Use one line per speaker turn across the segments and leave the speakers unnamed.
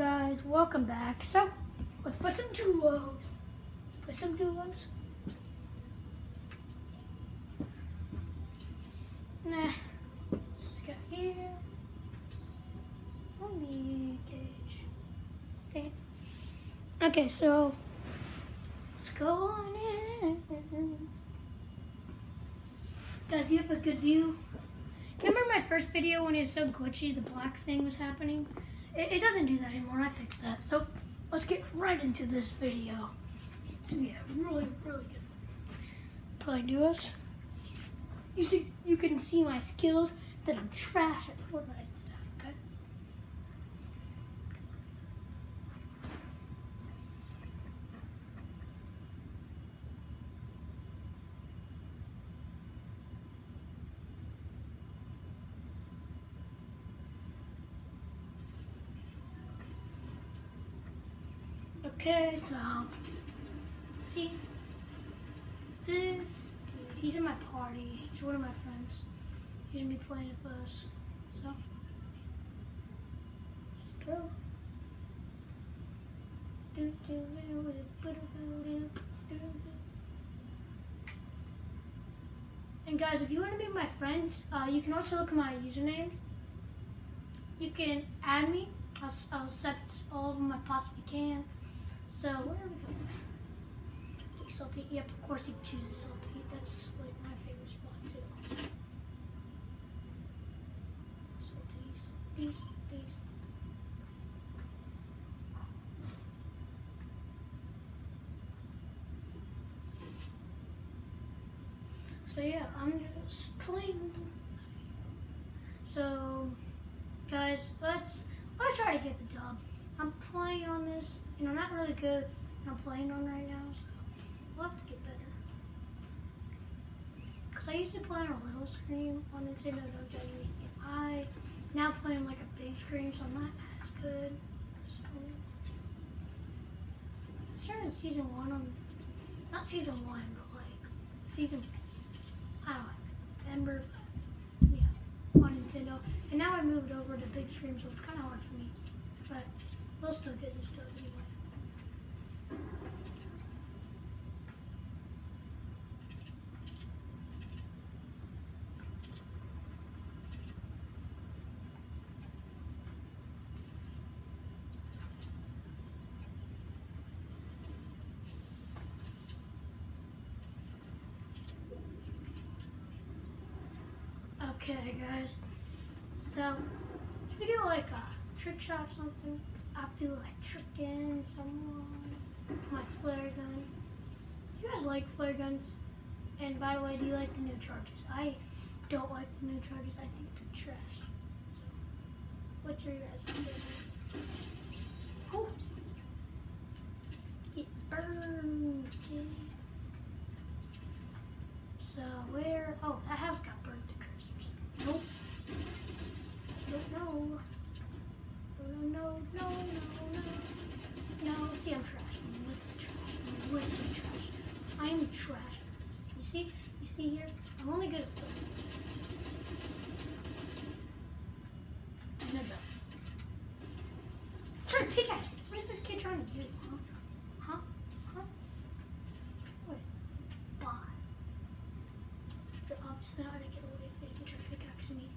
guys, welcome back. So, let's put some duos. Put some duos. Nah. Let's go here. Only gauge. Okay. Okay, so let's go on in. Guys, do you have a good view? Remember my first video when it was so glitchy, the black thing was happening? It, it doesn't do that anymore. I fixed that. So let's get right into this video. It's gonna be a really, really good play duos. You see, you can see my skills that I'm trash at Fortnite Okay. So see this dude, he's in my party. He's one of my friends. He's gonna be playing with us. So go. Do, do. And guys, if you want to be my friends, uh, you can also look at my username. You can add me. I'll, I'll accept all of them I possibly can. So where are we going? Take salty. Yep, of course you choose the salty. That's like my favorite spot too. Salty, salty, salty. So yeah, I'm just playing. So, guys, let's let's try to get the dub. I'm playing on this, you know, not really good. I'm playing on right now, so we'll have to get better. Cause I used to play on a little screen on Nintendo WWE, I now play on like a big screen, so I'm not as good. So, I started season one on, not season one, but like season, I don't know, Ember, yeah, on Nintendo. And now I moved over to big screen, so it's kind of hard for me, but we'll still get this done anyway. Okay, guys. So, should we do like a trick shot or something? To like trick in someone with my flare gun. You guys like flare guns? And by the way, do you like the new charges? I don't like the new charges. I think they're trash. So, what's your guys' opinion? Get burned, kid. So where? Oh, that house got burnt to crisps. Nope. No. No. No. No. No. No. See, I'm trash. I'm trash. I'm trash. I am trash. You see? You see here? I'm only good at football. No. no. Try to pickaxe. What is this kid trying to do? Huh? Huh? Huh? Wait. Bye. They're obviously not gonna get away if they try pickaxing me.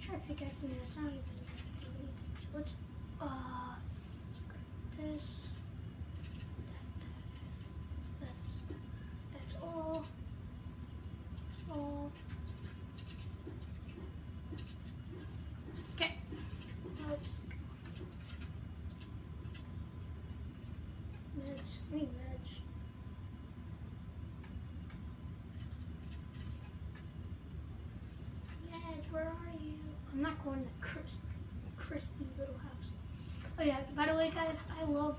Try pickaxing me, that's not even gonna do anything. So let's uh grab this. That, that. That's that's all. That's all. Okay. Now Let's go. Meds. much. Where are you? I'm not going to crispy, crispy little house. Oh yeah. By the way, guys, I love,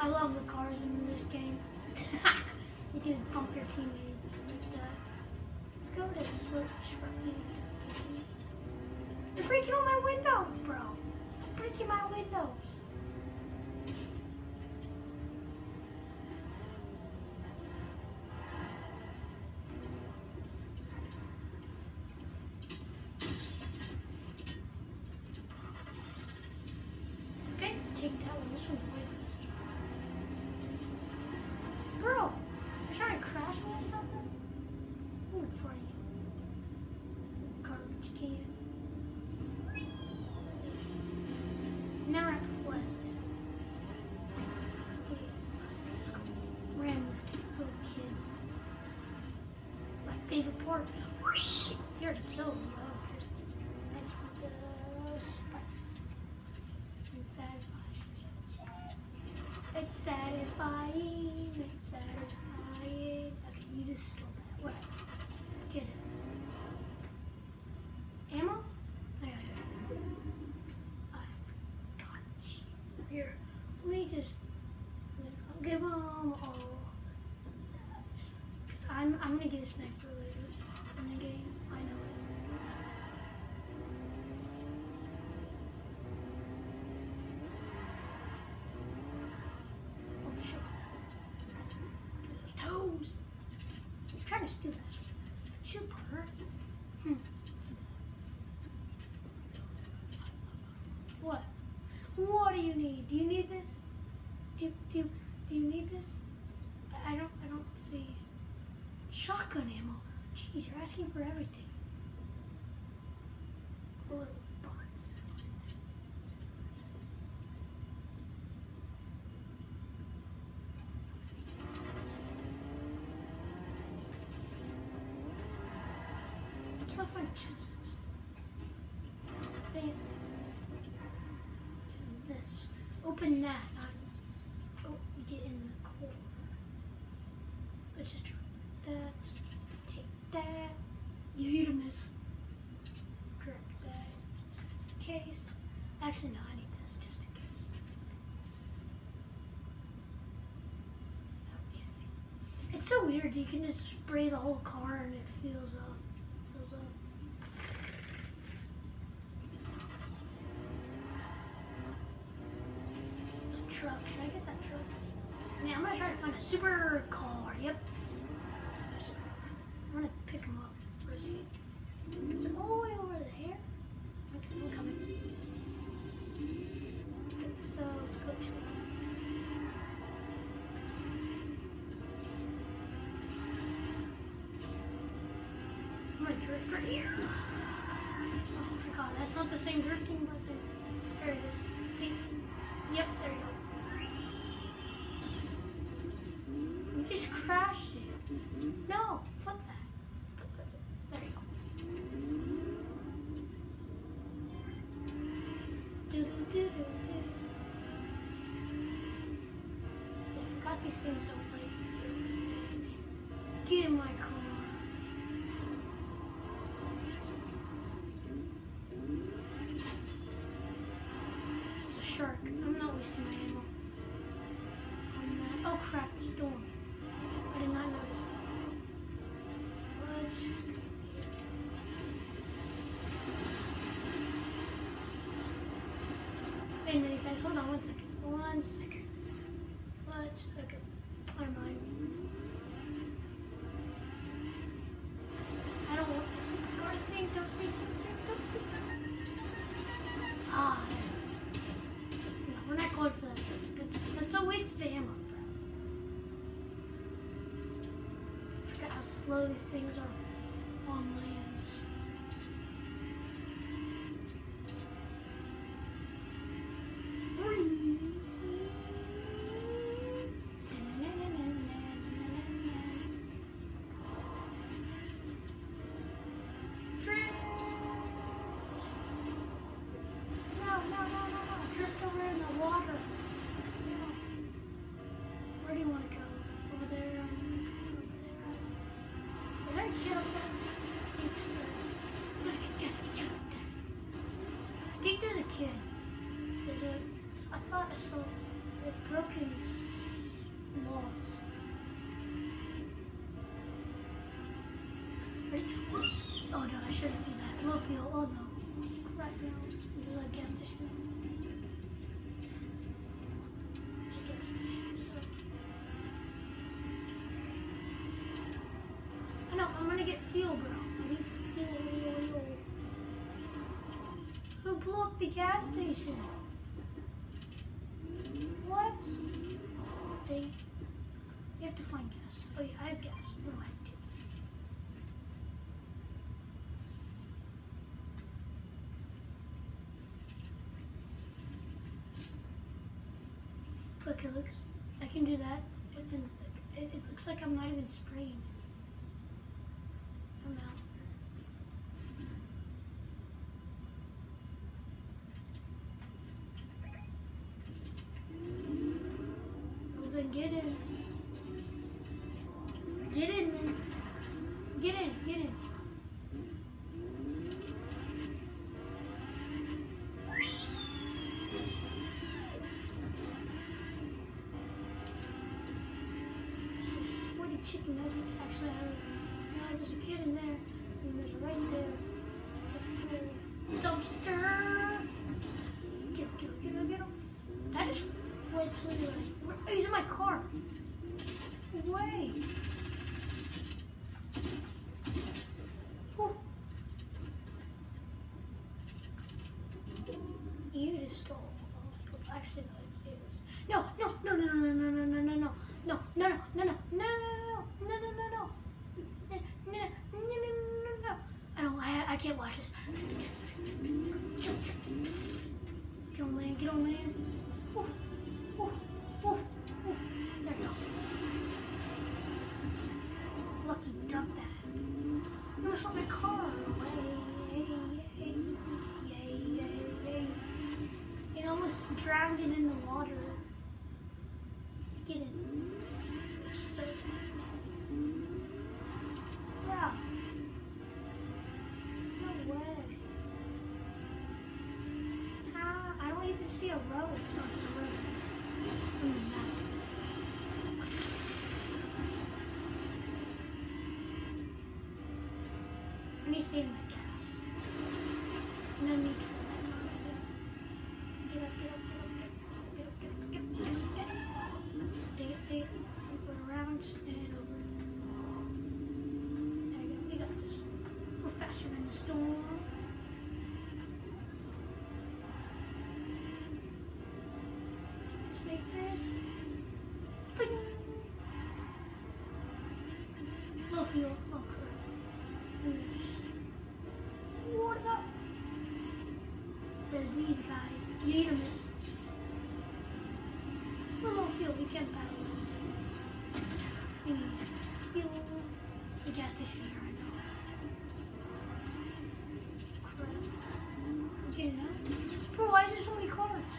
I love the cars in this game. you can bump your teammates like that. Let's go to search for. You're breaking my windows, bro. Stop breaking my windows. More. You're so low. It's satisfying. It's satisfying. It's satisfying. Okay, you just stole that. Whatever. Get it. Steal that. Super. Hmm. What? What do you need? Do you need this? Do do do you need this? I don't I don't see shotgun ammo. Jeez, you're asking for everything. Find chests. Damn. This. Open that. Not, oh, get in the core. Let's just try that. Take that. You hit a miss. Correct that. Case. Actually, no, I need this just in case. It's so weird. You can just spray the whole car and it fills up. Fills up. I forgot these things play. Get in my car. Guys. Hold on one second. One second. Let's. Okay. Never mind. I don't want the supercar to sink. Don't sink. Don't sink. Don't sink. Ah. No, we're not going for that. That's, that's a waste of ammo, bro. Forgot how slow these things are get fuel, bro. I need fuel. Who blew up the gas station? What? They. You have to find gas. Oh yeah, I have gas. Do I do? Look, it looks. I can do that. And it, it looks like I'm not even spraying. chicken nuggets. Actually, I when I was a kid in there, and there's a right there. Dumpster. Get, him! get, him! get, him! get, him. That is flips literally. He's in my car. Wait. was from the car. It almost drowned it in the water. Save my gas. No need for that nonsense. Get up, get up, get up, get up, get up, get up, get up, get up, get up. Dig it, dig it. Around and over. There you go. We got this. We're faster than the storm. Just make this. Fuel. The gas station here right now. Okay, now. Bro, why is there so many cars?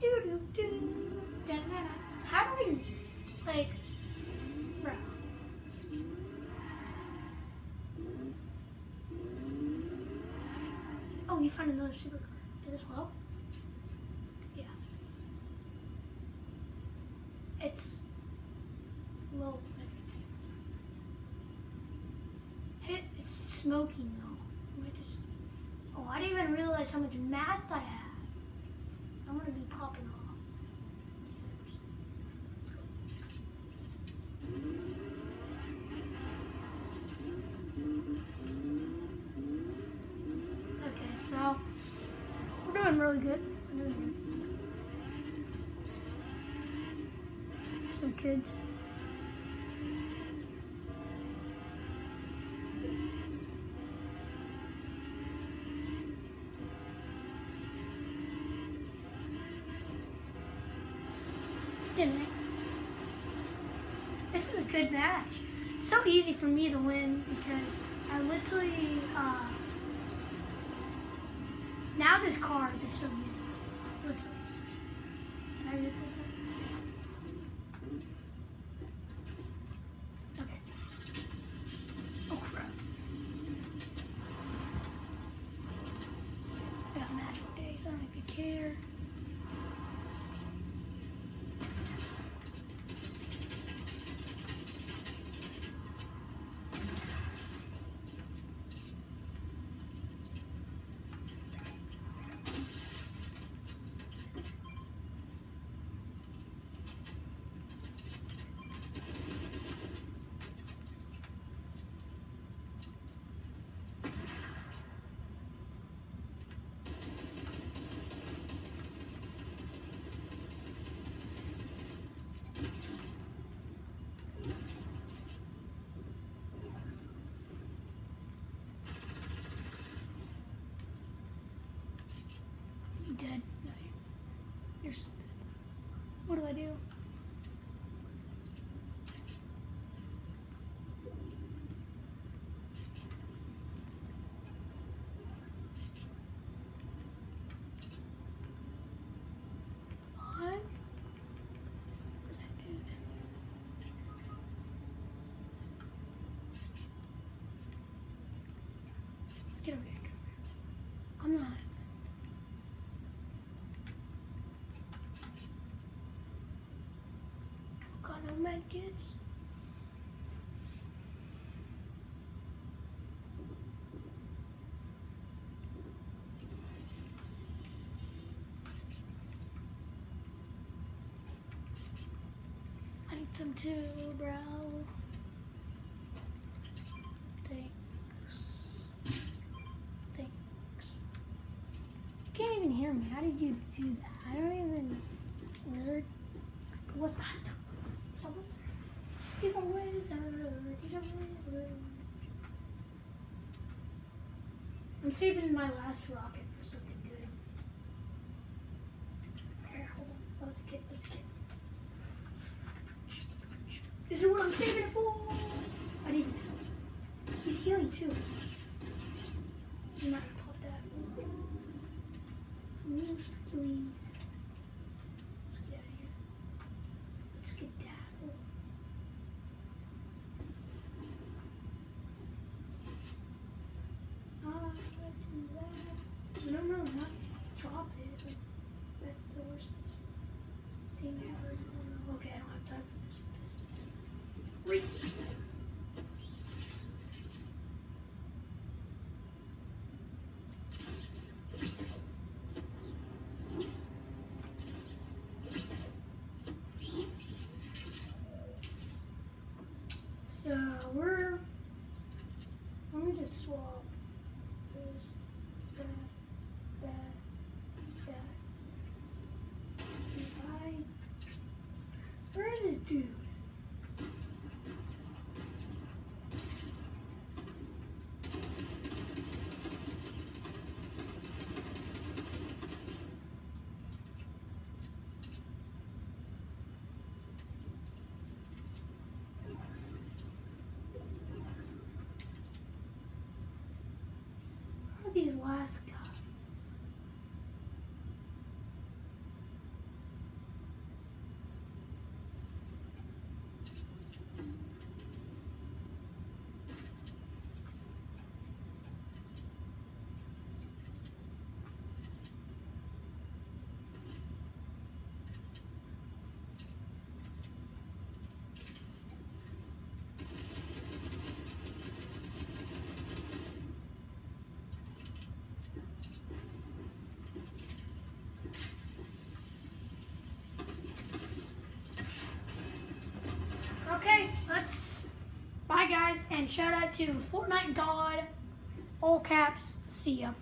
Do do do do do. Da da da. How do we like, bro? Oh, we found another supercar. Is this low? Yeah. It's low. Hit. It's smoking though. I just? Oh, I didn't even realize how much mats I I'm gonna be popping off. Okay, so we're doing really good. Good. Some kids. Good match. So easy for me to win because I literally uh, now there's cars. It's so easy. Literally. I get that? Okay. Oh crap. I got match for days. I don't know if you care. this. I need some too, bro. Thanks. Thanks. You can't even hear me. How did you do that? I don't even. Wizard. What's that? He's a wizard. He's a wizard. He's a wizard. I'm saving my last rocket for something good. Here, hold on. Let's get, let's get. This is what I'm saving it for. I need. He's healing too. You might pop that. Ooh, squeeze. Let's get out of here. Let's get down. Ah, do that. No, no, not drop it. That's the worst thing ever. No, no. Okay, I don't have time for this. Reach. So we're. Let me just swap this, that, that, that. I. Where is it, Are these last guys? Okay, let's. Bye, guys, and shout out to Fortnite God, all caps. See ya.